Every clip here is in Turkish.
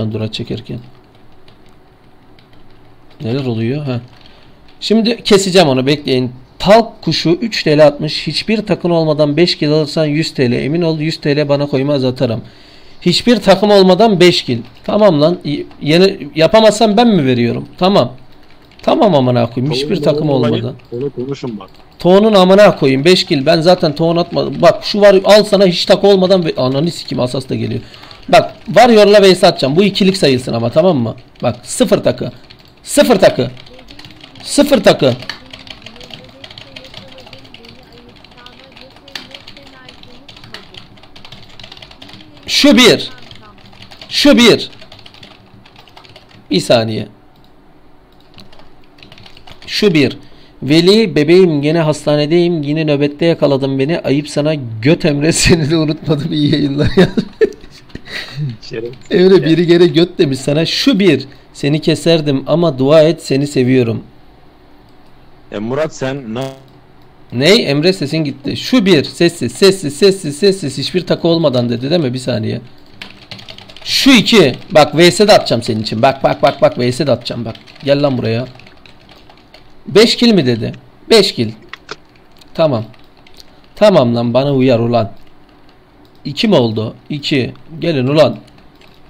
Dura çekerken. Neler oluyor? Ha. Şimdi keseceğim onu bekleyin. Talk kuşu 3 TL atmış. Hiçbir takım olmadan 5 kill alırsan 100 TL. Emin ol 100 TL bana koymaz atarım. Hiçbir takım olmadan 5 kill. Tamam lan. Yeni yapamazsam ben mi veriyorum? Tamam. Tamam amına koyayım. Hiçbir takım olmadan. Onu konuşun bak. Toğunun amına koyayım 5 kill. Ben zaten toğun atmadım. Bak şu var al sana hiç takı olmadan ve ananı sikim asas da geliyor. Bak var yorla ve atacağım. Bu ikilik sayılsın ama tamam mı? Bak sıfır takı. Sıfır takı. Sıfır takı. Şu bir. Şu bir. Bir saniye. Şu bir. Veli bebeğim yine hastanedeyim. Yine nöbette yakaladın beni. Ayıp sana göt emre seni de unutmadım. iyi yayınlar Şeref. Emre biri gene göt demiş sana. Şu bir. Seni keserdim ama dua et seni seviyorum. E Murat sen ne Ney? Emre sesin gitti. Şu bir. Sessiz, sessiz, sessiz, sessiz. Hiçbir takı olmadan dedi değil mi? Bir saniye. Şu iki. Bak VS de atacağım senin için. Bak bak bak bak VS de atacağım bak. Gel lan buraya. 5 kill mi dedi? 5 kill. Tamam. Tamam lan bana uyar ulan. 2 mi oldu? 2. Gelin ulan.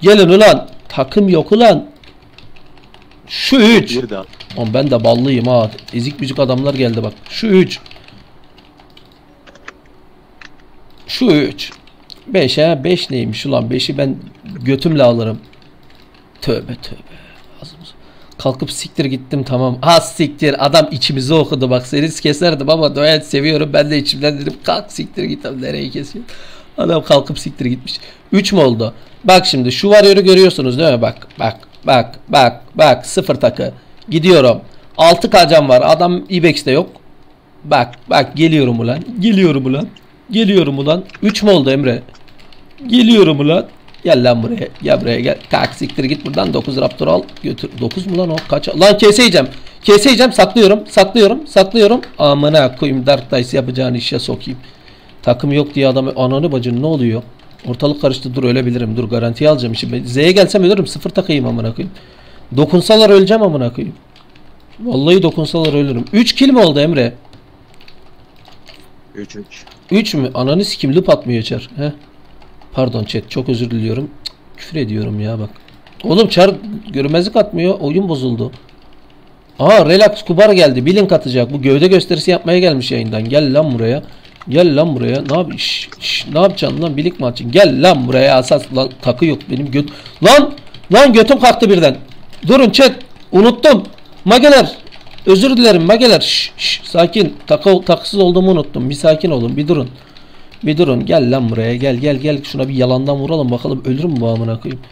Gelin ulan. Takım yok ulan. Şu 3. bir daha. Oğlum ben de ballıyım ha. Ezik büzük adamlar geldi bak. Şu 3. Şu 3. 5 ha 5 neymiş ulan 5'i ben götümle alırım. Tövbe tövbe. Ağzımız- Kalkıp siktir gittim tamam. Ha siktir adam içimizi okudu bak seni keserdim ama doyat seviyorum ben de içimden dedim kalk siktir git nereye kesiyor. Adam kalkıp siktir gitmiş. 3 mü oldu? Bak şimdi şu varyoru görüyorsunuz değil mi? Bak bak bak bak bak sıfır takı. Gidiyorum. 6 kacam var. Adam Ibex'te yok. Bak bak geliyorum ulan. Geliyorum ulan. Geliyorum ulan. 3 mü oldu Emre? Geliyorum ulan. Gel lan buraya. Gel buraya gel. Kalk siktir git buradan 9 Raptor al. Götür. 9 mu lan o? Kaç? Lan keseyeceğim. Keseyeceğim. Saklıyorum. Saklıyorum. Saklıyorum. Amına koyayım Dark Dice yapacağın işe sokayım. Takım yok diye adamı ananı bacını ne oluyor? Ortalık karıştı dur ölebilirim. Dur garantiye alacağım işi. Z'ye gelsem ölürüm. Sıfır takayım amına koyayım. Dokunsalar öleceğim amına koyayım. Vallahi dokunsalar ölürüm. 3 kill mi oldu Emre? 3 3. 3 mü? Ananı sikim lüp atmıyor çar. Heh. Pardon chat çok özür diliyorum. Cık, küfür ediyorum ya bak. Oğlum çar görünmezlik atmıyor. Oyun bozuldu. Aa relax kubar geldi. Bilink atacak. Bu gövde gösterisi yapmaya gelmiş yayından. Gel lan buraya. Gel lan buraya. Ne yap şş, şş, ne yapacaksın lan? Bilik mi atacaksın? Gel lan buraya. Asas lan takı yok benim göt. Lan! Lan götüm kalktı birden. Durun chat. Unuttum. Mageler. Özür dilerim mageler. Şş, şş, sakin. Takı, takısız olduğumu unuttum. Bir sakin olun. Bir durun. Bir durun. Gel lan buraya. Gel gel gel. Şuna bir yalandan vuralım bakalım ölür mü bu amına koyayım.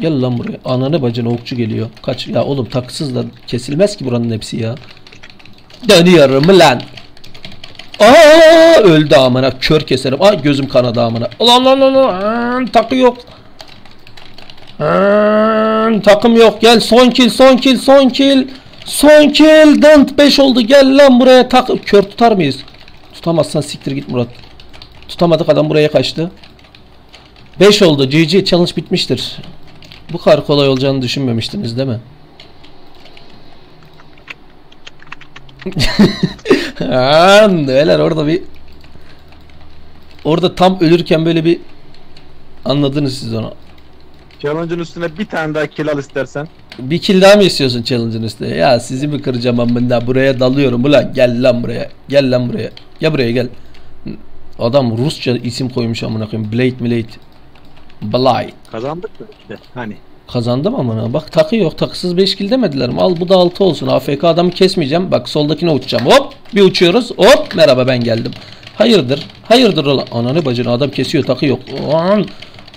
Gel lan buraya. Ananı bacına okçu geliyor. Kaç. Ya oğlum takısız da kesilmez ki buranın hepsi ya. Dönüyorum lan. Aa öldü amına. Kör keserim. Ay gözüm kanadı amına. Ulan lan lan lan. Takı yok. Aa, takım yok. Gel son kill son kill son kill. Son kill. Dant 5 oldu. Gel lan buraya. Tak kör tutar mıyız? Tutamazsan siktir git Murat. Tutamadık adam buraya kaçtı. 5 oldu. GG challenge bitmiştir. Bu kadar kolay olacağını düşünmemiştiniz değil mi? Aa, Neler orada bir Orada tam ölürken böyle bir anladınız siz onu. Challenge'ın üstüne bir tane daha kill al istersen. Bir kill daha mı istiyorsun challenge'ın üstüne? Ya sizi mi kıracağım ben daha buraya dalıyorum ulan gel lan buraya. Gel lan buraya. Gel buraya gel. Adam Rusça isim koymuş amına koyayım. Blade Blade. Blade. Kazandık mı işte hani. Kazandım amına. Bak takı yok. Takısız 5 kill demediler mi? Al bu da 6 olsun. AFK adamı kesmeyeceğim. Bak soldakine uçacağım. Hop bir uçuyoruz. Hop merhaba ben geldim. Hayırdır? Hayırdır ulan. Ananı bacını adam kesiyor takı yok. Lan.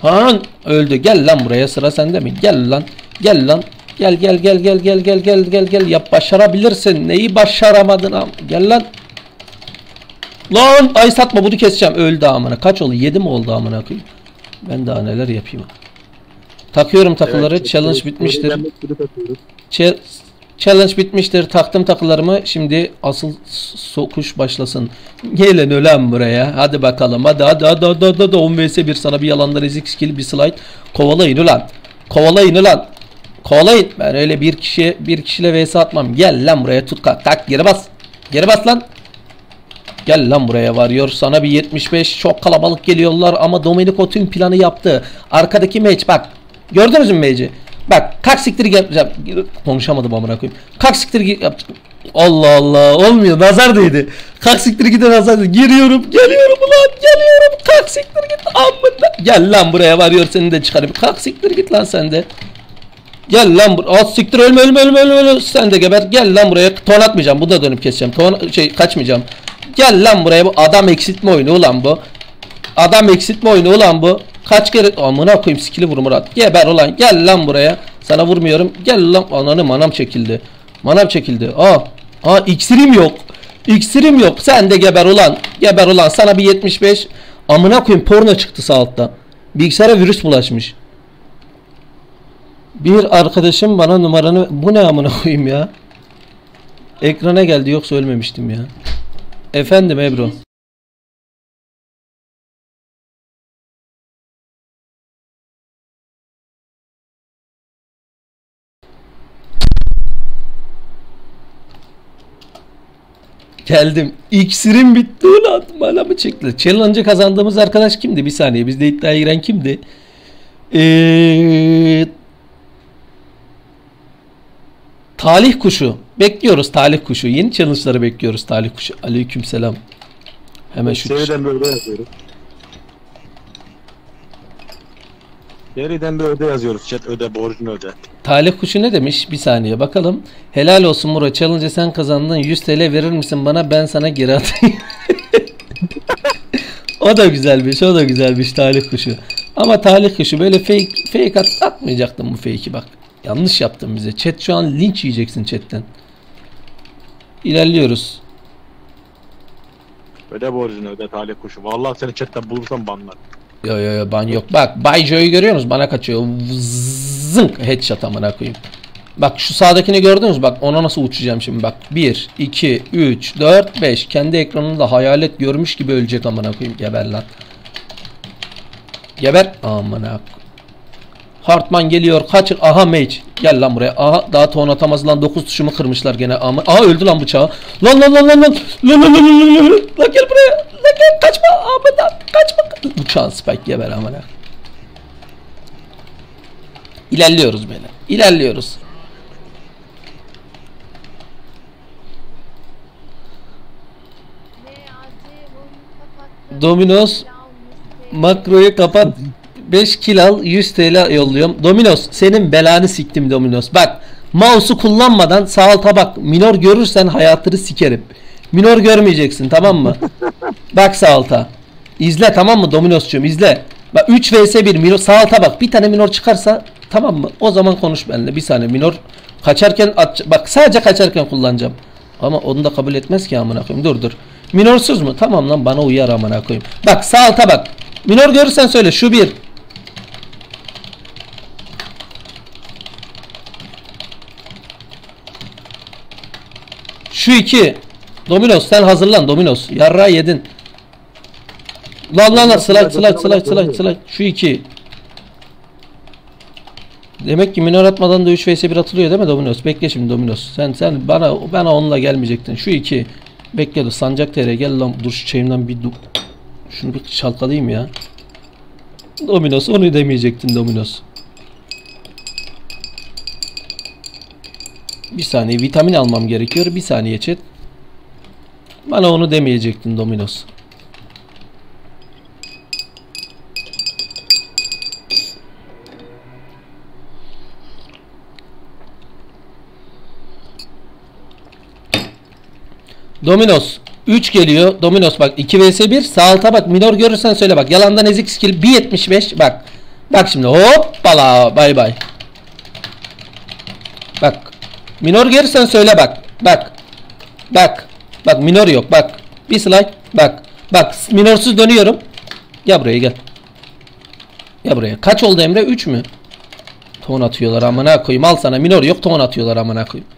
Han öldü. Gel lan buraya sıra sende mi? Gel lan. Gel lan. Gel gel gel gel gel gel gel gel gel yap başarabilirsin. Neyi başaramadın am? Gel lan. Lan ay satma bunu keseceğim. Öldü amına. Kaç oldu? 7 mi oldu amına koyayım? Ben daha neler yapayım. Takıyorum takıları. Evet, Challenge bitmiştir. Oradan Challenge bitmiştir. Taktım takılarımı. Şimdi asıl sokuş başlasın. Gelin ölen buraya. Hadi bakalım. Hadi hadi hadi hadi hadi. hadi. 10 vs 1 sana bir yalandan ezik skill bir slide. Kovalayın ulan. Kovalayın ulan. Kovalayın. Ben öyle bir kişiye bir kişiyle vs atmam. Gel lan buraya tut kalk. Kalk geri bas. Geri bas lan. Gel lan buraya varıyor. Sana bir 75 çok kalabalık geliyorlar ama Domenico tüm planı yaptı. Arkadaki meç bak. Gördünüz mü meci? Bak kalk siktir gel. Ya, Konuşamadım amına koyayım. Kalk siktir yap- Allah Allah olmuyor nazar değdi. Kalk siktir git nazar değdi. Giriyorum geliyorum ulan geliyorum. Kalk siktir git amına. Gel lan buraya varıyor seni de çıkarayım. Kalk siktir git lan sen de. Gel lan buraya. At siktir ölme ölme ölme ölme ölme. Sen de geber. Gel lan buraya. Ton atmayacağım. Bu da dönüp keseceğim. Ton şey kaçmayacağım. Gel lan buraya. Bu adam eksiltme oyunu ulan bu. Adam eksiltme oyunu ulan bu. Kaç kere amına koyayım skill'i vur Murat. Geber ulan. Gel lan buraya. Sana vurmuyorum. Gel lan ananı manam çekildi. Manam çekildi. Aa. Aa iksirim yok. İksirim yok. Sen de geber ulan. Geber ulan. Sana bir 75. Amına koyayım porno çıktı sağ altta. Bilgisayara virüs bulaşmış. Bir arkadaşım bana numaranı bu ne amına koyayım ya? Ekrana geldi yoksa ölmemiştim ya. Efendim Ebru. Geldim. İksirim bitti ulan. Bana mı çekti? Challenge'ı kazandığımız arkadaş kimdi? Bir saniye. Bizde iddiaya giren kimdi? Eee Talih kuşu. Bekliyoruz talih kuşu. Yeni challenge'ları bekliyoruz talih kuşu. Aleykümselam. Hemen şu Seriden bir öde yazıyoruz. Seriden bir öde yazıyoruz. Chat öde, borcunu öde. Talih kuşu ne demiş? Bir saniye bakalım. Helal olsun Muro. Challenge'ı sen kazandın. 100 TL verir misin bana? Ben sana geri atayım. o da güzelmiş. O da güzelmiş talih kuşu. Ama talih kuşu böyle fake fake at, atmayacaktım bu fake'i bak. Yanlış yaptın bize. Chat şu an linç yiyeceksin chatten. İlerliyoruz. Öde borcunu öde talih kuşu. Vallahi seni chatten bulursam banlar. Yo yo yo ban yok. Bak Bay Joe'yu görüyor musunuz? Bana kaçıyor. Zınk headshot amına koyayım. Bak şu sağdakini gördünüz? Bak ona nasıl uçacağım şimdi bak. 1, 2, 3, 4, 5. Kendi ekranında hayalet görmüş gibi ölecek amına koyayım. Geber lan. Geber. Amına. Hartman geliyor. Kaçır. Aha mage. Gel lan buraya. Aha daha ton atamaz lan. 9 tuşumu kırmışlar gene. Ama Aha öldü lan bıçağı. Lan lan lan lan lan. Lan lan lan lan lan lan. Gel buraya. Lan gel kaçma. Ahmet abi kaçma. Uçağın spike geber amına. İlerliyoruz böyle. İlerliyoruz. Domino's Makroyu kapat. 5 kill al 100 TL yolluyorum. Dominos senin belanı siktim Dominos. Bak mouse'u kullanmadan sağ alta bak. Minor görürsen hayatını sikerim. Minor görmeyeceksin tamam mı? bak sağ alta. İzle tamam mı Dominos'cum izle. Bak 3 vs 1 minor sağ alta bak. Bir tane minor çıkarsa tamam mı? O zaman konuş benimle. Bir saniye minor kaçarken at, bak sadece kaçarken kullanacağım. Ama onu da kabul etmez ki amına koyayım. Dur dur. Minorsuz mu? Tamam lan bana uyar amına koyayım. Bak sağ alta bak. Minor görürsen söyle şu bir. Şu iki. Dominos sen hazırlan Dominos. Yarra yedin. Lan lan lan slide slide slide slide slide. Şu iki. Demek ki minor atmadan da 3 vs 1 atılıyor değil mi Dominos? Bekle şimdi Dominos. Sen sen bana bana onunla gelmeyecektin. Şu iki. Bekle dur. Sancak TR gel lan. Dur şu çayımdan bir şunu bir çalkalayayım ya. Dominos onu demeyecektin Dominos. Bir saniye vitamin almam gerekiyor. Bir saniye chat. Bana onu demeyecektin Dominos. Dominos 3 geliyor. Dominos bak 2 vs 1. Sağ alta bak. Minor görürsen söyle bak. Yalandan ezik skill 1.75. Bak. Bak şimdi hoppala bay bay. Minor görürsen söyle bak. Bak. Bak. Bak minor yok bak. Bir slide. Bak. Bak minorsuz dönüyorum. Gel buraya gel. Gel buraya. Kaç oldu Emre? 3 mü? Ton atıyorlar amına koyayım. Al sana minor yok ton atıyorlar amına koyayım.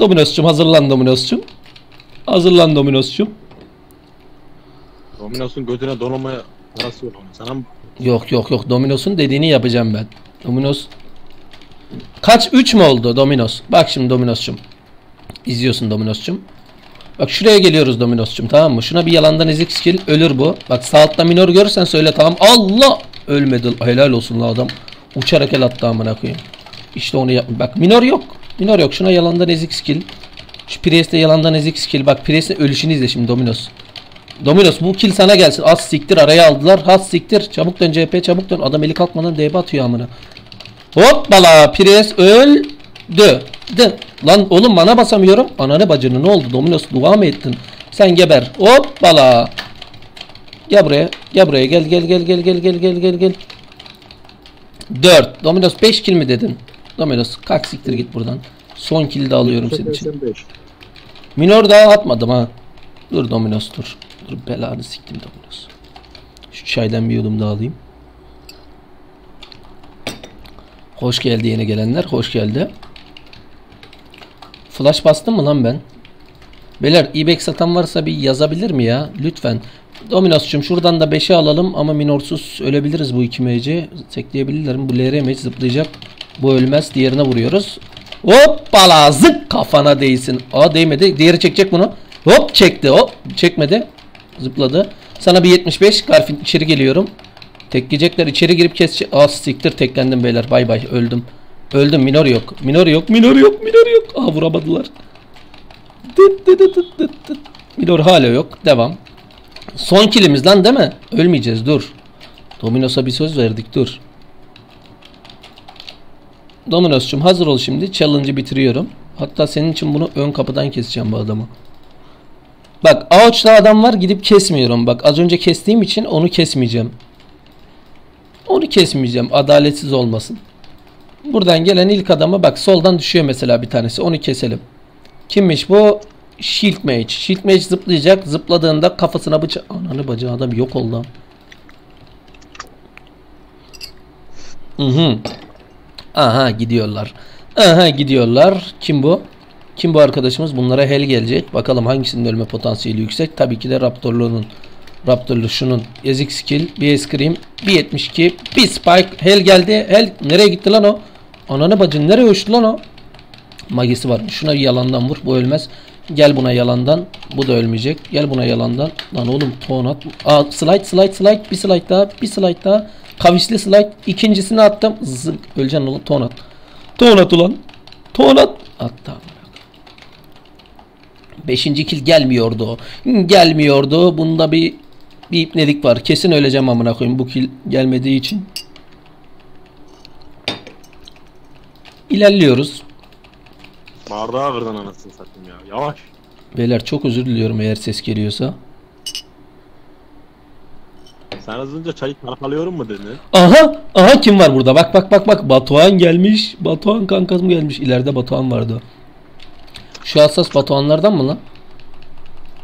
Dominos'cum hazırlan Dominos'cum. Hazırlan Dominos'cum. Dominos'un götüne donanmaya parası yok. Sana mı? Yok yok yok Dominos'un dediğini yapacağım ben. Dominos Kaç 3 mü oldu Dominos? Bak şimdi Dominos'cum. İzliyorsun Dominos'cum. Bak şuraya geliyoruz Dominos'cum tamam mı? Şuna bir yalandan ezik skill ölür bu. Bak sağ altta minor görürsen söyle tamam. Allah! Ölmedi. Helal olsun la adam. Uçarak el attı amına koyayım. İşte onu yap. Bak minor yok. Minor yok. Şuna yalandan ezik skill. Şu Priest'e yalandan ezik skill. Bak Priest'e ölüşünü izle şimdi Dominos. Dominos bu kill sana gelsin. Az siktir araya aldılar. Az siktir. Çabuk dön CHP çabuk dön. Adam eli kalkmadan DB atıyor amına. Hoppala Priest öldü. De. Lan oğlum bana basamıyorum. Ananı bacını ne oldu? Dominos dua mı ettin? Sen geber. Hoppala. Gel buraya. Gel buraya. Gel gel gel gel gel gel gel gel gel. 4. Dominos 5 kill mi dedin? Dominos kalk siktir git buradan. Son kill'i de alıyorum senin için. Minor daha atmadım ha. Dur Dominos dur. Dur belanı siktim Dominos. Şu çaydan bir yudum daha alayım. Hoş geldi yeni gelenler. Hoş geldi. Flash bastım mı lan ben? Beyler ibex satan varsa bir yazabilir mi ya? Lütfen. Dominos'cum şuradan da 5'e alalım ama minorsuz ölebiliriz bu 2 MC. Tekleyebilirler mi? Bu LR mage zıplayacak. Bu ölmez. Diğerine vuruyoruz. Hoppala zık kafana değsin. Aa değmedi. Diğeri çekecek bunu. Hop çekti. Hop çekmedi. Zıpladı. Sana bir 75. Garfin içeri geliyorum. Tekleyecekler. içeri girip kesecek. Aa siktir teklendim beyler. Bay bay öldüm. Öldüm. Minor yok. Minor yok. Minor yok. Minor yok. Aa vuramadılar. Dıt dıt dıt dıt dıt. Minor hala yok. Devam. Son kilimiz lan değil mi? Ölmeyeceğiz dur. Dominos'a bir söz verdik dur. Dominos'cum hazır ol şimdi. Challenge'ı bitiriyorum. Hatta senin için bunu ön kapıdan keseceğim bu adamı. Bak ağaçta adam var gidip kesmiyorum. Bak az önce kestiğim için onu kesmeyeceğim. Onu kesmeyeceğim. Adaletsiz olmasın. Buradan gelen ilk adama bak soldan düşüyor mesela bir tanesi. Onu keselim. Kimmiş bu? Shield Mage. Shield Mage zıplayacak. Zıpladığında kafasına bıçak... Ananı bacağı adam yok oldu. Hı hı. Aha gidiyorlar. Aha gidiyorlar. Kim bu? Kim bu arkadaşımız? Bunlara hel gelecek. Bakalım hangisinin ölme potansiyeli yüksek. Tabii ki de Raptorlu'nun. Raptorlu şunun. Ezik skill. Bir scream. Bir 72. Bir spike. Hel geldi. Hel nereye gitti lan o? Ananı bacın nereye uçtu lan o? Magisi var. Şuna bir yalandan vur. Bu ölmez. Gel buna yalandan. Bu da ölmeyecek. Gel buna yalandan. Lan oğlum ton at. Aa, slide slide slide. Bir slide daha. Bir slide daha. Kavisli slide. İkincisini attım. Zınk. Öleceksin oğlum. Ton at. Ton at ulan. Ton at. Attı. Beşinci kill gelmiyordu. Gelmiyordu. Bunda bir bir ipnelik var. Kesin öleceğim amına koyayım bu kill gelmediği için. İlerliyoruz. Bardağı kırdın anasını satayım ya. Yavaş. Beyler çok özür diliyorum eğer ses geliyorsa. Sen az önce çayı karkalıyorum mu dedin? Aha! Aha kim var burada? Bak bak bak bak. Batuhan gelmiş. Batuhan kankam gelmiş. İleride Batuhan vardı. Şu hassas Batuhanlardan mı lan?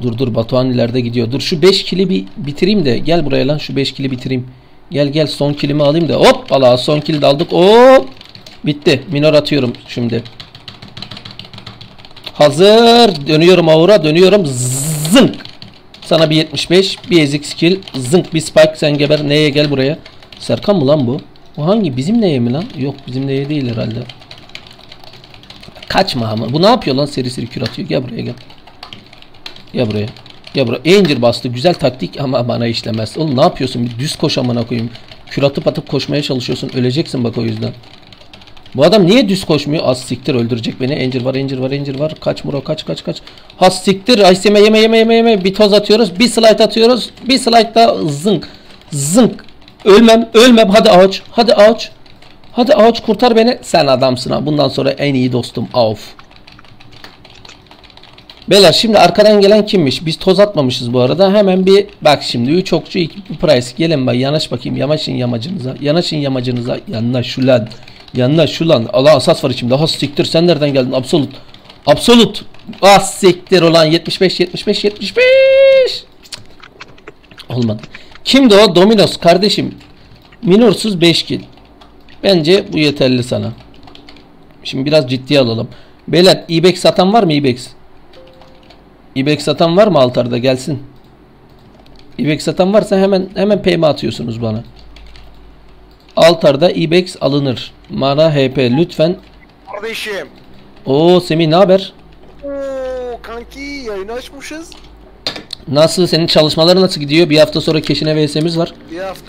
Dur dur Batuhan ileride gidiyor. Dur şu 5 kili bir bitireyim de. Gel buraya lan şu 5 kili bitireyim. Gel gel son kilimi alayım da. Hop ala son kili de aldık. Hop! Bitti. Minor atıyorum şimdi. Hazır. Dönüyorum aura. Dönüyorum. Zınk. Sana bir 75. Bir ezik skill. Zınk bir spike. Sen geber. Neye gel buraya. Serkan mı lan bu? Bu hangi? Bizim neye mi lan? Yok bizim neye değil herhalde. Kaçma ama. Bu ne yapıyor lan? Seri seri kür atıyor. Gel buraya gel. Gel buraya. Gel buraya. Angel bastı. Güzel taktik ama bana işlemez. Oğlum ne yapıyorsun? Bir düz koş amına koyayım. Kür atıp atıp koşmaya çalışıyorsun. Öleceksin bak o yüzden. Bu adam niye düz koşmuyor? Az siktir öldürecek beni. Angel var, Angel var, Angel var. Kaç Muro kaç kaç kaç. Az siktir. Ay yeme yeme yeme yeme. Bir toz atıyoruz. Bir slide atıyoruz. Bir slide daha zınk. Zınk. Ölmem ölmem. Hadi ağaç. Hadi ağaç. Hadi ağaç kurtar beni. Sen adamsın ha. Bundan sonra en iyi dostum. Of. Beyler şimdi arkadan gelen kimmiş? Biz toz atmamışız bu arada. Hemen bir bak şimdi 3 okçu 2 price. Gelin bak yanaş bakayım. Yanaşın yamacınıza. Yanaşın yamacınıza. Yanaş ulan. Yanına şu lan. Allah asas var içimde. Ha siktir sen nereden geldin? Absolut. Absolut. Ah siktir olan 75 75 75. Olmadı. Kimdi o? Dominos kardeşim. Minorsuz 5 kill. Bence bu yeterli sana. Şimdi biraz ciddiye alalım. Beyler ibex satan var mı ibex? İbex satan var mı altarda gelsin. ibex satan varsa hemen hemen PM atıyorsunuz bana. Altarda ibex alınır. Mana HP lütfen kardeşim. Oo Semih ne haber? Oo kanki yayını açmışız. Nasıl senin çalışmaların nasıl gidiyor? Bir hafta sonra keşine VS'miz var. Bir hafta